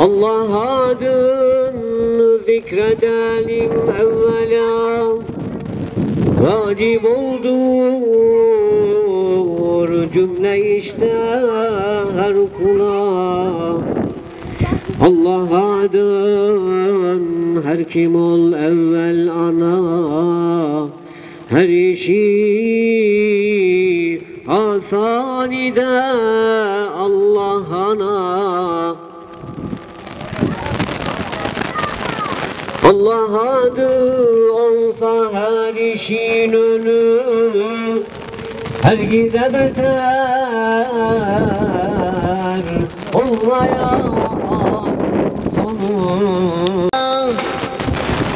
Allah adını zikredelim evvela. Vacip oldur cümle işte her kula. Allah adın her kim ol evvel ana. Her işi asanide Allah ana Allah adı olsa her işin önü Her gide beter olmaya sonu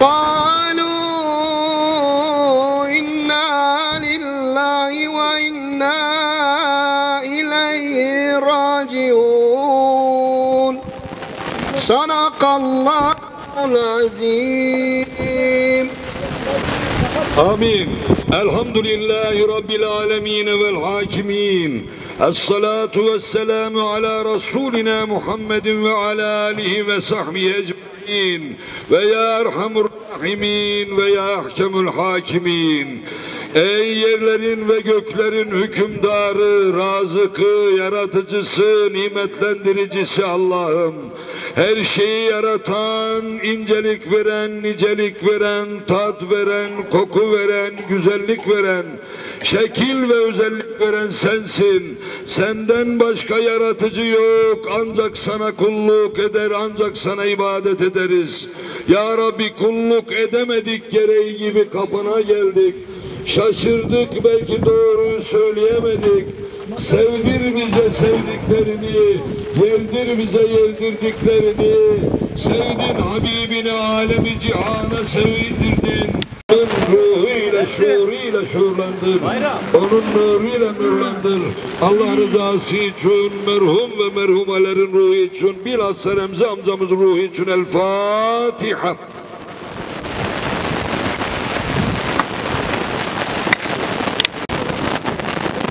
قالوا إنا لله وإنا إليه راجعون صدق الله العظيم آمين الحمد لله رب العالمين والحاكمين الصلاة والسلام على رسولنا محمد وعلى آله وصحبه أجمعين ويا أرحم الراحمين ويا أحكم الحاكمين Ey yerlerin ve göklerin hükümdarı, razıkı, yaratıcısı, nimetlendiricisi Allah'ım. Her şeyi yaratan, incelik veren, nicelik veren, tat veren, koku veren, güzellik veren, şekil ve özellik veren sensin. Senden başka yaratıcı yok. Ancak sana kulluk eder, ancak sana ibadet ederiz. Ya Rabbi kulluk edemedik gereği gibi kapına geldik. Şaşırdık belki doğruyu söyleyemedik. Sevdir bize sevdiklerini, yerdir bize yerdirdiklerini. Sevdin Habibini alemi cihana sevindirdin. Ruhuyla, şuuruyla şuurlandır. Onun nuruyla nurlandır. Allah rızası için, merhum ve merhumelerin ruhu için, bilhassa Remzi amcamızın ruhu için El Fatiha.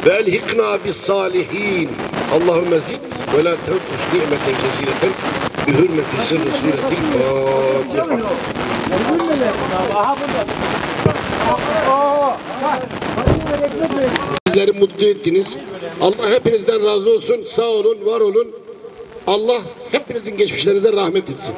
ve elhikna bis salihin. Allahümme zid ve la tenkus nimeten kesireten bi hürmeti sırrı suretil Fatiha. Sizleri mutlu ettiniz. Allah hepinizden razı olsun. Sağ olun, var olun. Allah hepinizin geçmişlerinize rahmet etsin.